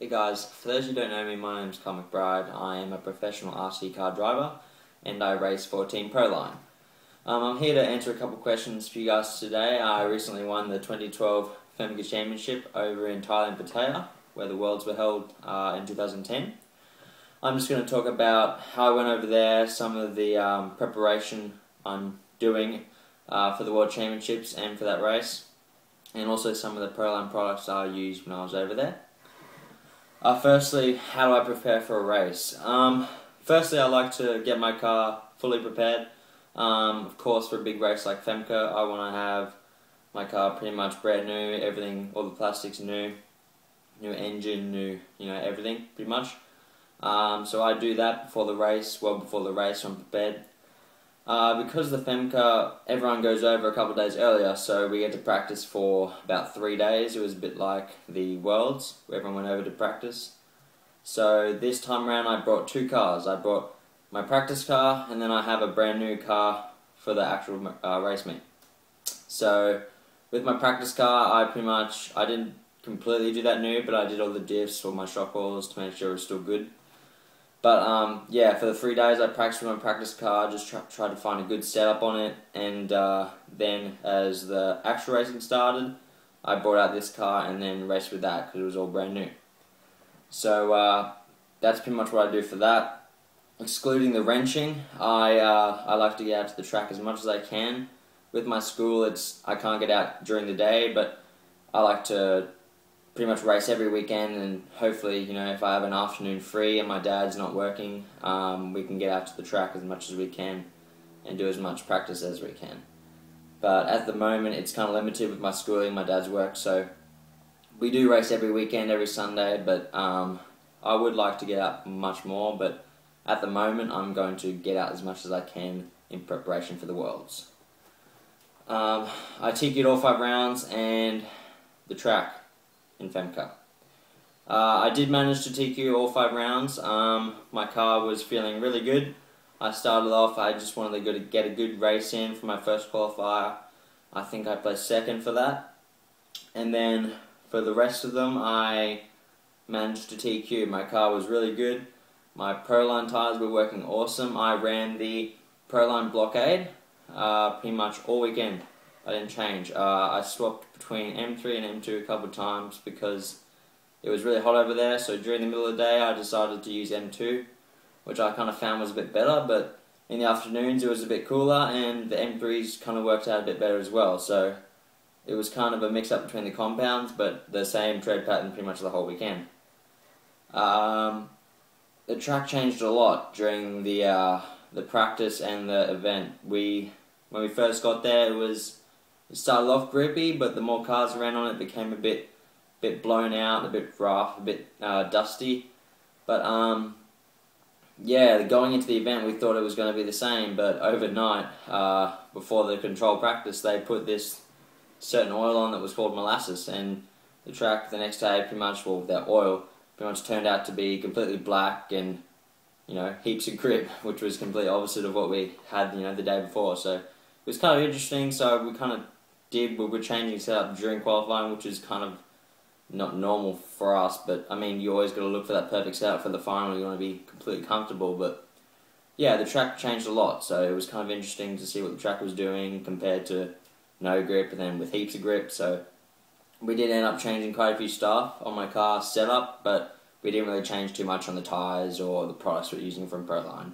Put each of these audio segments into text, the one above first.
Hey guys, for those who don't know me, my name is Kyle McBride. I am a professional RC car driver and I race for Team Proline. Um, I'm here to answer a couple questions for you guys today. I recently won the 2012 FEMCA Championship over in Thailand, Pattaya, where the Worlds were held uh, in 2010. I'm just going to talk about how I went over there, some of the um, preparation I'm doing uh, for the World Championships and for that race, and also some of the Proline products I used when I was over there. Uh, firstly, how do I prepare for a race? Um, firstly, I like to get my car fully prepared. Um, of course, for a big race like FEMCA, I want to have my car pretty much brand new, everything, all the plastics new, new engine, new, you know, everything, pretty much. Um, so I do that before the race, well before the race, I'm prepared. Uh, because the FEMCA, everyone goes over a couple days earlier, so we get to practice for about three days. It was a bit like the Worlds, where everyone went over to practice. So this time around, I brought two cars. I brought my practice car, and then I have a brand new car for the actual uh, race meet. So with my practice car, I pretty much I didn't completely do that new, but I did all the diffs for my shock oils to make sure it was still good. But um, yeah, for the three days I practiced with my practice car, just tried to find a good setup on it, and uh, then as the actual racing started, I brought out this car and then raced with that because it was all brand new. So uh, that's pretty much what I do for that. Excluding the wrenching, I uh, I like to get out to the track as much as I can. With my school, it's I can't get out during the day, but I like to pretty much race every weekend, and hopefully, you know, if I have an afternoon free and my dad's not working, um, we can get out to the track as much as we can and do as much practice as we can. But at the moment, it's kind of limited with my schooling, my dad's work, so we do race every weekend, every Sunday, but um, I would like to get out much more, but at the moment, I'm going to get out as much as I can in preparation for the Worlds. Um, I TQ'd all five rounds and the track in FEMCA. Uh, I did manage to TQ all five rounds. Um, my car was feeling really good. I started off, I just wanted to get a good race in for my first qualifier. I think I placed second for that. And then for the rest of them, I managed to TQ. My car was really good. My Proline tyres were working awesome. I ran the Proline Blockade uh, pretty much all weekend. I didn't change. Uh, I swapped between M3 and M2 a couple of times because it was really hot over there. So during the middle of the day, I decided to use M2, which I kind of found was a bit better. But in the afternoons, it was a bit cooler, and the M3s kind of worked out a bit better as well. So it was kind of a mix up between the compounds, but the same tread pattern pretty much the whole weekend. Um, the track changed a lot during the uh, the practice and the event. We when we first got there, it was it started off grippy, but the more cars ran on it, it became a bit, bit blown out, a bit rough, a bit uh, dusty. But um, yeah, going into the event, we thought it was going to be the same, but overnight, uh, before the control practice, they put this certain oil on that was called molasses, and the track the next day, pretty much, well, that oil pretty much turned out to be completely black and you know heaps of grip, which was completely opposite of what we had you know the day before. So it was kind of interesting. So we kind of did, we were changing setup during qualifying, which is kind of not normal for us. But I mean, you always got to look for that perfect setup for the final. You want to be completely comfortable. But yeah, the track changed a lot, so it was kind of interesting to see what the track was doing compared to no grip and then with heaps of grip. So we did end up changing quite a few stuff on my car setup, but we didn't really change too much on the tyres or the products we're using from Proline.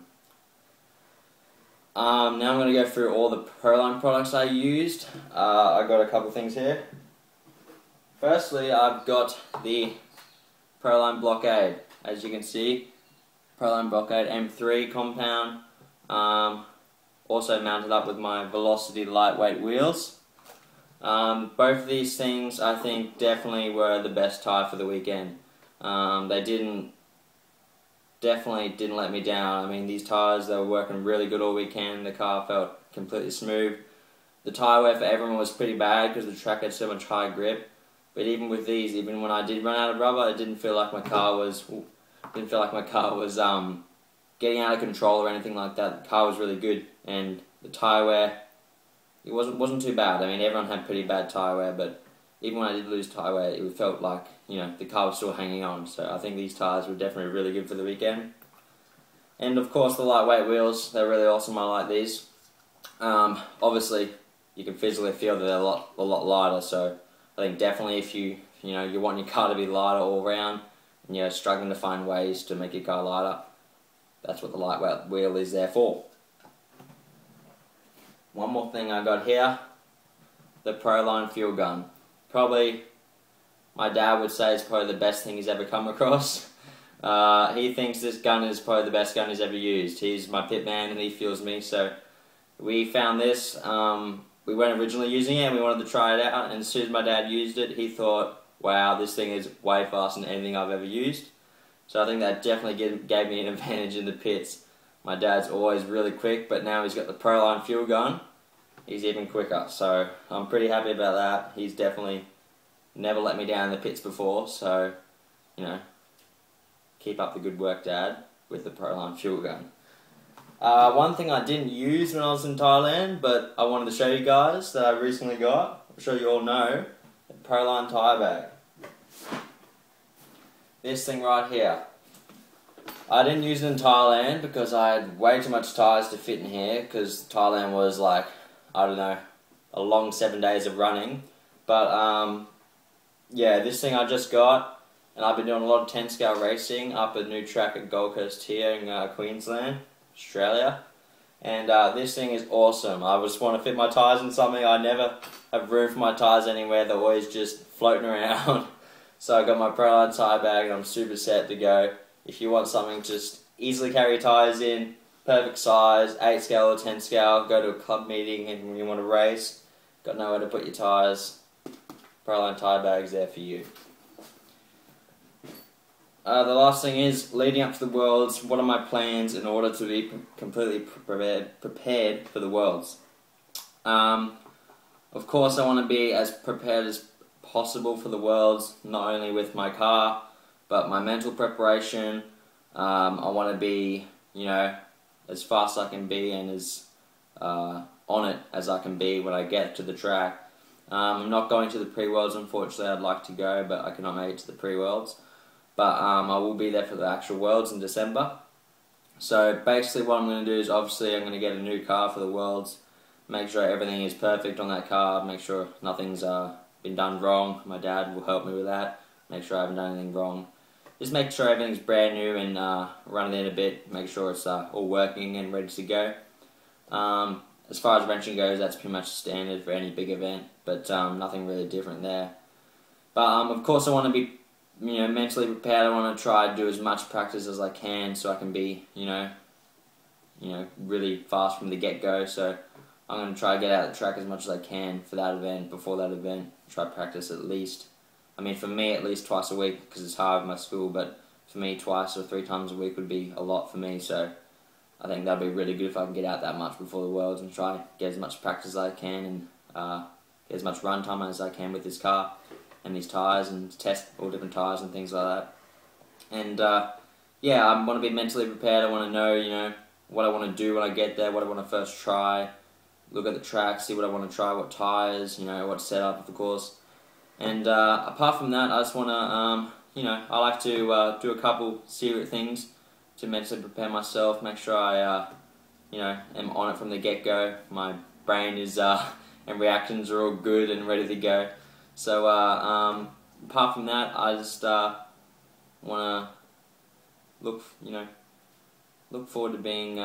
Um, now I'm going to go through all the Proline products I used. Uh, I got a couple things here. Firstly, I've got the Proline Blockade. As you can see, Proline Blockade M3 compound. Um, also mounted up with my Velocity lightweight wheels. Um, both of these things I think definitely were the best tie for the weekend. Um, they didn't definitely didn't let me down. I mean, these tyres, they were working really good all weekend. The car felt completely smooth. The tyre wear for everyone was pretty bad because the track had so much high grip. But even with these, even when I did run out of rubber, it didn't feel like my car was didn't feel like my car was um, getting out of control or anything like that. The car was really good, and the tyre wear it wasn't wasn't too bad. I mean, everyone had pretty bad tyre wear, but even when I did lose tyre weight, it felt like you know the car was still hanging on. So I think these tyres were definitely really good for the weekend. And of course the lightweight wheels, they're really awesome. I like these. Um, obviously, you can physically feel that they're a lot a lot lighter. So I think definitely if you you know you want your car to be lighter all round, and you're struggling to find ways to make your car lighter, that's what the lightweight wheel is there for. One more thing I got here, the Proline fuel gun. Probably, my dad would say it's probably the best thing he's ever come across. Uh, he thinks this gun is probably the best gun he's ever used. He's my pit man and he fuels me, so we found this. Um, we weren't originally using it and we wanted to try it out, and as soon as my dad used it, he thought, wow, this thing is way faster than anything I've ever used. So I think that definitely gave, gave me an advantage in the pits. My dad's always really quick, but now he's got the Proline fuel gun. He's even quicker, so I'm pretty happy about that. He's definitely never let me down in the pits before, so, you know, keep up the good work, Dad, with the Proline fuel gun. Uh, one thing I didn't use when I was in Thailand, but I wanted to show you guys that I recently got, I'm sure you all know, the Proline tyre bag this thing right here. I didn't use it in Thailand because I had way too much tyres to fit in here because Thailand was like, I don't know, a long seven days of running. But um, yeah, this thing I just got and I've been doing a lot of 10 scale racing up a new track at Gold Coast here in uh, Queensland, Australia. And uh, this thing is awesome. I just want to fit my tyres in something. I never have room for my tyres anywhere. They're always just floating around. So I got my Proline tyre bag and I'm super set to go. If you want something just easily carry your tyres in, perfect size, 8 scale or 10 scale, go to a club meeting and you want to race, got nowhere to put your tyres, Proline tyre bag's there for you. Uh, the last thing is, leading up to the Worlds, what are my plans in order to be completely prepared, prepared for the Worlds? Um, of course, I want to be as prepared as possible for the Worlds, not only with my car, but my mental preparation. Um, I want to be, you know, as fast as I can be and as uh, on it as I can be when I get to the track. Um, I'm not going to the pre-worlds, unfortunately. I'd like to go, but I cannot make it to the pre-worlds. But um, I will be there for the actual worlds in December. So basically, what I'm going to do is obviously I'm going to get a new car for the worlds. Make sure everything is perfect on that car. Make sure nothing's uh, been done wrong. My dad will help me with that. Make sure I haven't done anything wrong. Just make sure everything's brand new and uh, run it in a bit. Make sure it's uh, all working and ready to go. Um, as far as wrenching goes, that's pretty much standard for any big event, but um, nothing really different there. But um, of course, I want to be, you know, mentally prepared. I want to try to do as much practice as I can, so I can be, you know, you know, really fast from the get go. So I'm going to try to get out of the track as much as I can for that event, before that event. Try practice at least, I mean, for me, at least twice a week because it's hard with my school, but for me, twice or three times a week would be a lot for me. So I think that'd be really good if I can get out that much before the Worlds and try get as much practice as I can and uh, get as much run time as I can with this car and these tyres and test all different tyres and things like that. And uh, yeah, I want to be mentally prepared. I want to know, you know, what I want to do when I get there, what I want to first try look at the track, see what I want to try, what tyres, you know, what setup of the course. And uh, apart from that, I just want to, um, you know, I like to uh, do a couple secret things to mentally prepare myself, make sure I, uh, you know, am on it from the get-go. My brain is, uh, and reactions are all good and ready to go. So, uh, um, apart from that, I just uh, want to look, you know, look forward to being,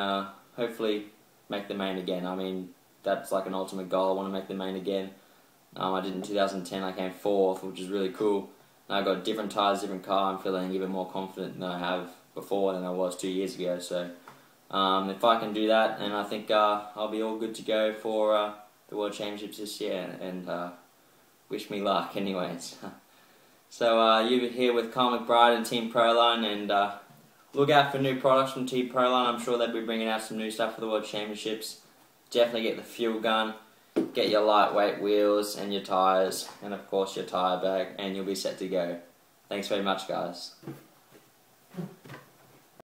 hopefully, make the main again. I mean, that's like an ultimate goal. I want to make the main again. Um, I did in 2010. I came fourth, which is really cool. And I got different tires, different car. I'm feeling even more confident than I have before than I was two years ago. So um, if I can do that, and I think uh, I'll be all good to go for uh, the World Championships this year. And uh, wish me luck, anyways. so uh, you're here with Kyle McBride and Team Proline, and uh, look out for new products from Team Proline. I'm sure they'll be bringing out some new stuff for the World Championships definitely get the fuel gun, get your lightweight wheels and your tyres and of course your tyre bag and you'll be set to go. Thanks very much guys.